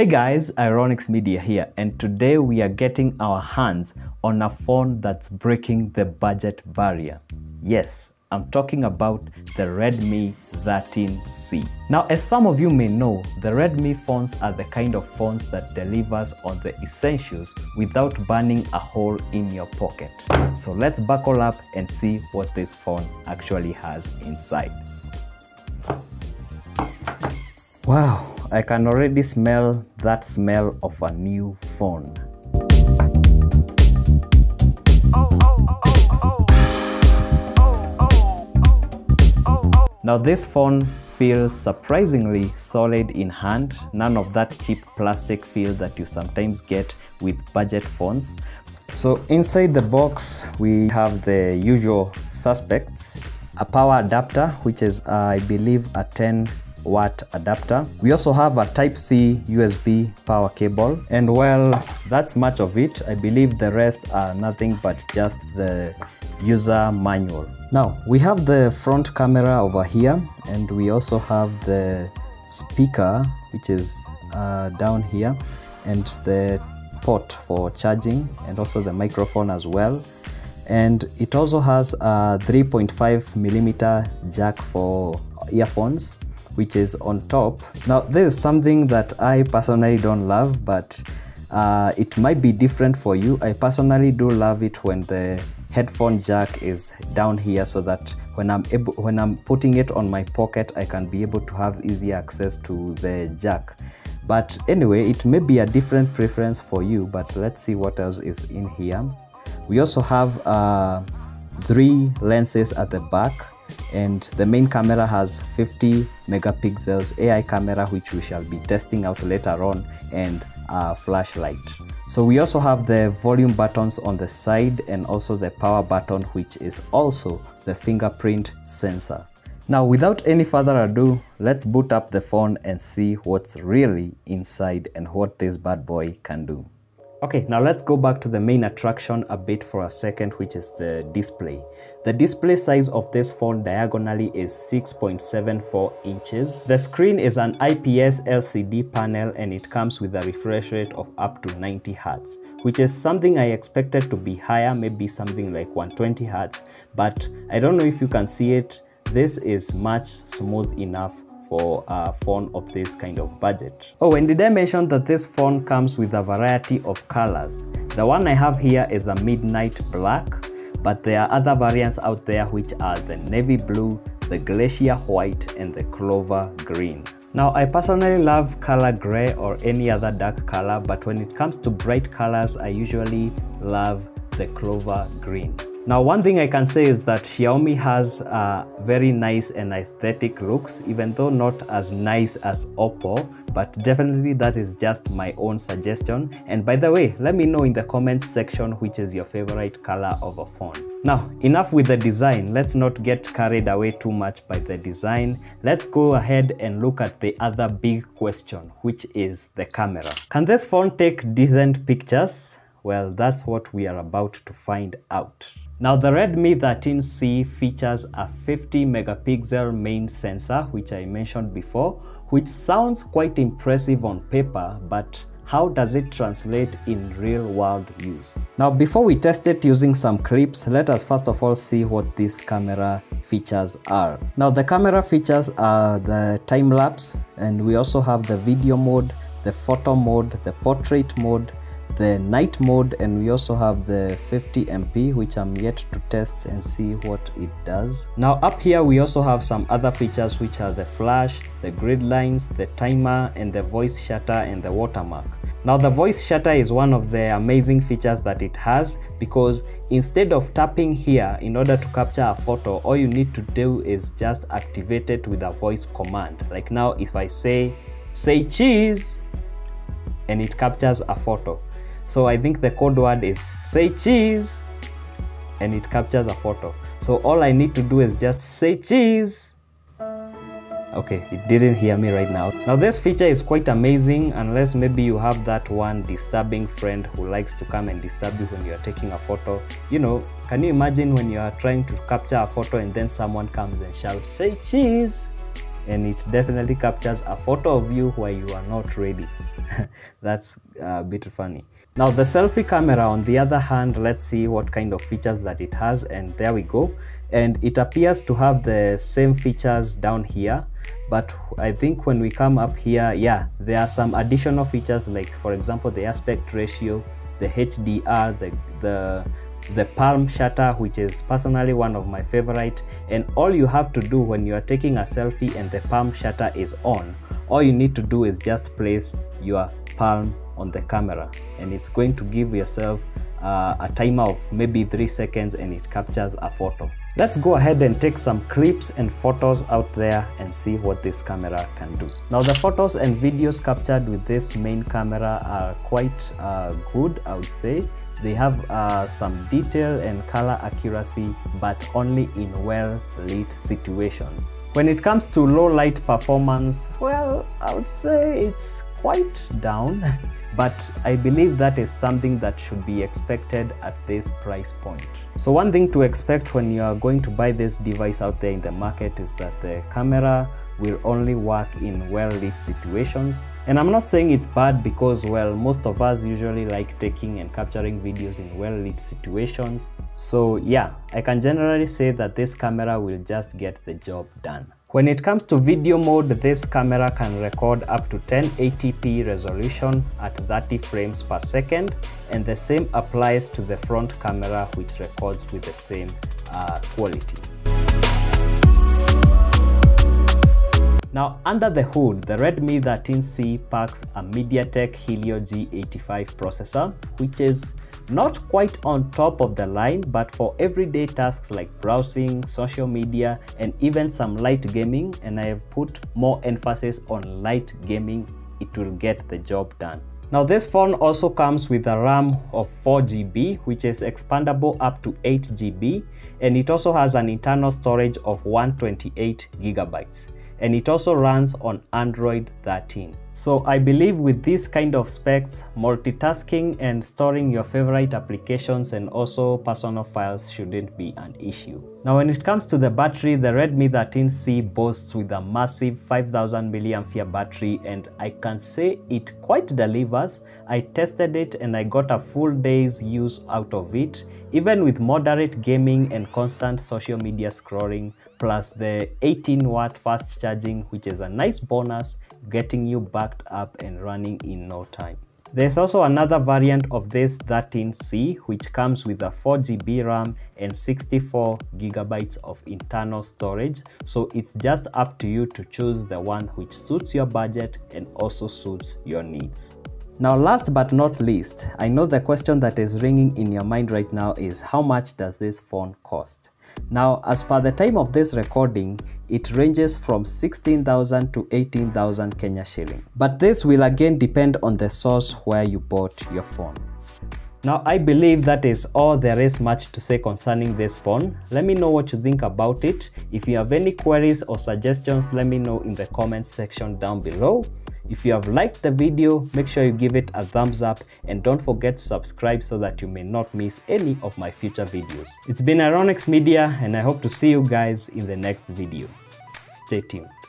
Hey guys, Ironix Media here, and today we are getting our hands on a phone that's breaking the budget barrier. Yes, I'm talking about the Redmi 13C. Now, as some of you may know, the Redmi phones are the kind of phones that delivers on the essentials without burning a hole in your pocket. So let's buckle up and see what this phone actually has inside. Wow, I can already smell that smell of a new phone. Now this phone feels surprisingly solid in hand, none of that cheap plastic feel that you sometimes get with budget phones. So inside the box we have the usual suspects, a power adapter which is uh, I believe a 10 watt adapter. We also have a type C USB power cable and well that's much of it. I believe the rest are nothing but just the user manual. Now we have the front camera over here and we also have the speaker which is uh, down here and the port for charging and also the microphone as well and it also has a 3.5 millimeter jack for earphones which is on top. Now, this is something that I personally don't love, but uh, it might be different for you. I personally do love it when the headphone jack is down here so that when I'm able when I'm putting it on my pocket I can be able to have easy access to the jack but anyway it may be a different preference for you but let's see what else is in here we also have uh, three lenses at the back and the main camera has 50 megapixels AI camera which we shall be testing out later on and a flashlight. So we also have the volume buttons on the side and also the power button which is also the fingerprint sensor. Now without any further ado, let's boot up the phone and see what's really inside and what this bad boy can do. Okay, now let's go back to the main attraction a bit for a second, which is the display. The display size of this phone diagonally is 6.74 inches. The screen is an IPS LCD panel and it comes with a refresh rate of up to 90 Hz, which is something I expected to be higher, maybe something like 120 Hz, but I don't know if you can see it. This is much smooth enough for a phone of this kind of budget. Oh, and did I mention that this phone comes with a variety of colors? The one I have here is a midnight black, but there are other variants out there which are the navy blue, the glacier white, and the clover green. Now, I personally love color gray or any other dark color, but when it comes to bright colors, I usually love the clover green. Now one thing I can say is that Xiaomi has uh, very nice and aesthetic looks even though not as nice as Oppo but definitely that is just my own suggestion and by the way let me know in the comments section which is your favorite color of a phone. Now enough with the design let's not get carried away too much by the design let's go ahead and look at the other big question which is the camera. Can this phone take decent pictures? Well that's what we are about to find out. Now the Redmi 13C features a 50 megapixel main sensor which I mentioned before which sounds quite impressive on paper but how does it translate in real world use? Now before we test it using some clips, let us first of all see what these camera features are. Now the camera features are the time lapse and we also have the video mode, the photo mode, the portrait mode, the night mode and we also have the 50 MP which I'm yet to test and see what it does. Now up here we also have some other features which are the flash, the grid lines, the timer and the voice shutter and the watermark. Now the voice shutter is one of the amazing features that it has because instead of tapping here in order to capture a photo all you need to do is just activate it with a voice command. Like now if I say say cheese and it captures a photo so I think the code word is say cheese and it captures a photo. So all I need to do is just say cheese. Okay, it didn't hear me right now. Now this feature is quite amazing unless maybe you have that one disturbing friend who likes to come and disturb you when you are taking a photo. You know, can you imagine when you are trying to capture a photo and then someone comes and shouts, say cheese? And it definitely captures a photo of you while you are not ready. That's uh, a bit funny. Now the selfie camera on the other hand, let's see what kind of features that it has and there we go. And it appears to have the same features down here but I think when we come up here, yeah, there are some additional features like for example the aspect ratio, the HDR, the, the the palm shutter which is personally one of my favorite and all you have to do when you are taking a selfie and the palm shutter is on all you need to do is just place your palm on the camera and it's going to give yourself uh, a timer of maybe three seconds and it captures a photo. Let's go ahead and take some clips and photos out there and see what this camera can do. Now the photos and videos captured with this main camera are quite uh, good i would say they have uh, some detail and color accuracy, but only in well-lit situations. When it comes to low light performance, well, I would say it's quite down, but I believe that is something that should be expected at this price point. So one thing to expect when you are going to buy this device out there in the market is that the camera will only work in well-lit situations. And I'm not saying it's bad because, well, most of us usually like taking and capturing videos in well-lit situations. So yeah, I can generally say that this camera will just get the job done. When it comes to video mode, this camera can record up to 1080p resolution at 30 frames per second and the same applies to the front camera which records with the same uh, quality. Now under the hood, the Redmi 13C packs a MediaTek Helio G85 processor, which is not quite on top of the line, but for everyday tasks like browsing, social media, and even some light gaming, and I have put more emphasis on light gaming, it will get the job done. Now this phone also comes with a RAM of 4GB which is expandable up to 8GB and it also has an internal storage of 128 gigabytes and it also runs on Android 13. So I believe with this kind of specs, multitasking and storing your favorite applications and also personal files shouldn't be an issue. Now when it comes to the battery, the Redmi 13C boasts with a massive 5000 mAh battery and I can say it quite delivers. I tested it and I got a full day's use out of it, even with moderate gaming and constant social media scrolling plus the 18 watt fast charging which is a nice bonus getting you up and running in no time. There's also another variant of this 13C which comes with a 4GB RAM and 64GB of internal storage so it's just up to you to choose the one which suits your budget and also suits your needs. Now last but not least, I know the question that is ringing in your mind right now is how much does this phone cost? Now, as per the time of this recording, it ranges from 16,000 to 18,000 Kenya shilling. But this will again depend on the source where you bought your phone. Now I believe that is all there is much to say concerning this phone. Let me know what you think about it. If you have any queries or suggestions, let me know in the comment section down below. If you have liked the video, make sure you give it a thumbs up and don't forget to subscribe so that you may not miss any of my future videos. It's been Ironix Media and I hope to see you guys in the next video. Stay tuned.